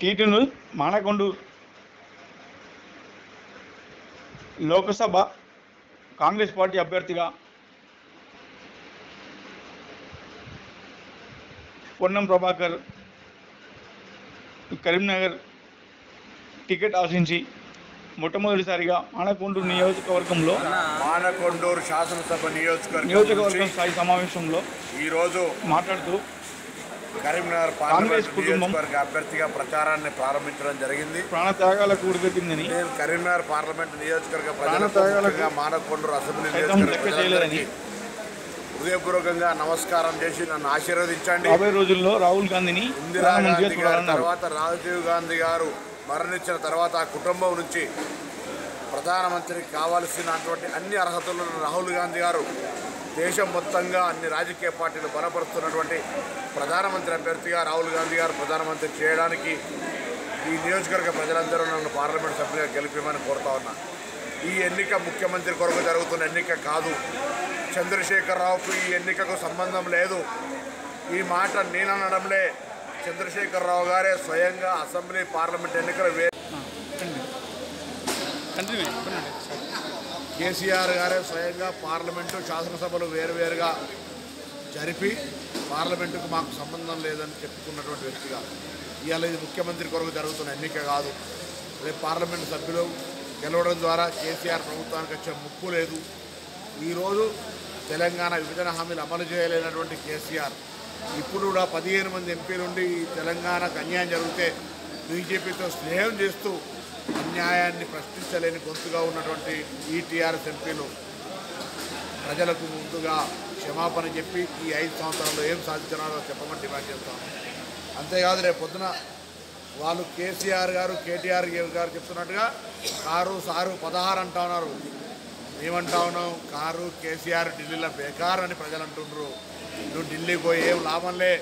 టీటీను Manakondur Lok Sabha Congress party అభ్యర్థిగా Ponnam Prabhakar Karimnagar ticket ఆశించి మొట్టమొదటిసారిగా మానకొండూరు నియోజకవర్గంలో మానకొండూరు శాసనసభ నియోజకవర్గం నియోజకవర్గం స్థాయి సమావేశంలో ఈరోజు మాట్లాడుతూ కరీంనగర్ కాంగ్రెస్ నియోజకవర్గ అభ్యర్థిగా ప్రచారాన్ని ప్రారంభించడం జరిగింది. ప్రాణత్యాగాలకు ఉడిపెట్టిందని నేను కరీంనగర్ పార్లమెంట్ నియోజకవర్గ ముఖ్యంగా మానకొండూరు అసెంబ్లీ నియోజకవర్గ హృదయపూర్వకంగా నమస్కారం చేసి నన్ను ఆశీర్వదించండి. రాబోయే రోజుల్లో రాహుల్ గాంధీని ఇందిరా గాంధీ గారి తర్వాత రాజీవ్ గాంధీ గారు మరణించిన తర్వాత ఆ కుటుంబం నుంచి ప్రధానమంత్రికి కావాల్సినటువంటి అన్ని అర్హతలను రాహుల్ గాంధీ గారు దేశం మొత్తంగా అన్ని రాజకీయ పార్టీలు బలపరుస్తున్నటువంటి ప్రధానమంత్రి అభ్యర్థిగా రాహుల్ గాంధీ గారు ప్రధానమంత్రి చేయడానికి ఈ నియోజకవర్గ ప్రజలందరూ నన్ను పార్లమెంట్ సభ్యులుగా గెలిపేమని కోరుతా ఉన్నా. ఈ ఎన్నిక ముఖ్యమంత్రి కొరకు జరుగుతున్న ఎన్నిక కాదు. చంద్రశేఖరరావుకు ఈ ఎన్నికకు సంబంధం లేదు. ఈ మాట నేననడంలే. చంద్రశేఖరరావు గారే స్వయంగా అసెంబ్లీ పార్లమెంట్ ఎన్నికలు వే కేసీఆర్ గారే స్వయంగా పార్లమెంటు శాసనసభలు వేరువేరుగా జరిపి పార్లమెంటుకు మాకు సంబంధం లేదని చెప్పుకున్నటువంటి వ్యక్తిగా. ఇవాళ ఇది ముఖ్యమంత్రి కొరకు జరుగుతున్న ఎన్నిక కాదు. రేపు పార్లమెంటు సభ్యులు గెలవడం ద్వారా కేసీఆర్ ప్రభుత్వానికి వచ్చే ముప్పు లేదు. ఈరోజు తెలంగాణ విభజన హామీలు అమలు చేయలేనటువంటి కేసీఆర్. ఇప్పుడు కూడా పదిహేను మంది ఎంపీలుండి తెలంగాణకు అన్యాయం జరిగితే బీజేపీతో స్నేహం చేస్తూ అన్యాయాన్ని ప్రశ్నించలేని గొంతుగా ఉన్నటువంటి ఈ టీఆర్ఎస్ ఎంపీలు ప్రజలకు ముందుగా క్షమాపణ చెప్పి ఈ ఐదు సంవత్సరాల్లో ఏం సాధించినారో చెప్పమని డిమాండ్ చేస్తాం అంతేకాదు రేపు పొద్దున వాళ్ళు కేసీఆర్ గారు కేటీఆర్ గారు చెప్తున్నట్టుగా కారు సారు పదహారు అంటా ఉన్నారు. మేమంటా ఉన్నాం కారు కేసీఆర్ ఢిల్లీలో బేకార్ అని ప్రజలు అంటుండ్రు. నువ్వు ఢిల్లీకి పోయి ఏం లాభంలే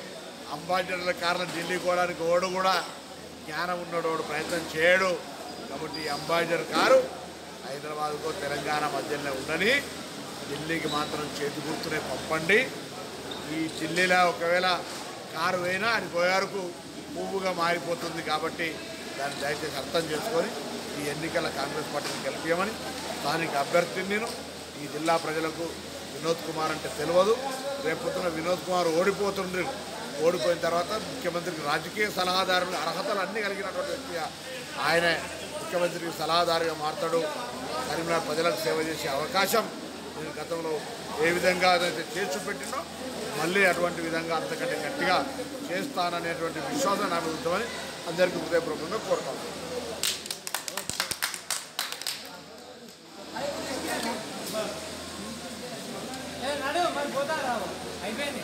అంబాసిడర్ల కార్లు ఢిల్లీకి పోవడానికి ఓడు కూడా జ్ఞానం ఉన్నాడు ప్రయత్నం చేయడు. కాబట్టి అంబాసిడర్ కారు హైదరాబాద్కో తెలంగాణ మధ్యలో ఉండని ఢిల్లీకి మాత్రం చేతి గుర్తునే పంపండి. ఈ ఢిల్లీలో ఒకవేళ కారు పోయినా అది పోయేవరకు పువ్వుగా మారిపోతుంది కాబట్టి దాన్ని దయచేసి అర్థం చేసుకొని ఈ ఎన్నికల కాంగ్రెస్ పార్టీని గెలిపించమని స్థానిక అభ్యర్థిని నేను ఈ జిల్లా ప్రజలకు వినోద్ కుమార్ అంటే తెలియదు రేపొద్దున వినోద్ కుమార్ ఓడిపోతుండ్రు. ఓడిపోయిన తర్వాత ముఖ్యమంత్రికి రాజకీయ సలహాదారులు అర్హతలు అన్నీ కలిగినటువంటి వ్యక్తి ఆయనే. ముఖ్యమంత్రికి సలహాదారుగా మారుతాడు. కరీంనగర్ ప్రజలకు సేవ చేసే అవకాశం నేను గతంలో ఏ విధంగా అదైతే చేసి పెట్టినో మళ్ళీ అటువంటి విధంగా అంతకంటే గట్టిగా చేస్తాననేటువంటి విశ్వాసం నాకు ఉంటుందని అందరికీ హృదయపూర్వకంగా కోరుతాను అయిపోయింది.